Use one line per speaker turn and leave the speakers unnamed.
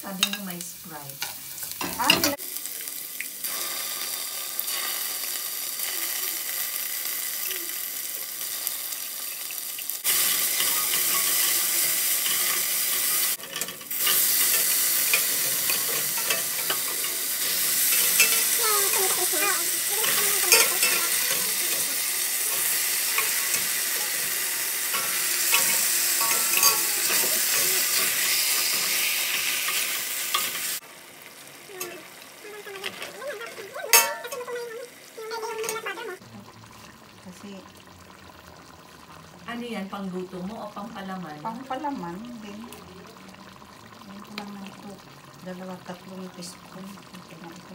Sabi mo may Sprite.
Ah, kasi
Ano yan? Pangluto mo o pangpalaman?
pangpalaman din. Yan lang na ito. Dalawa, tatlong teaspoon. Ito na ito.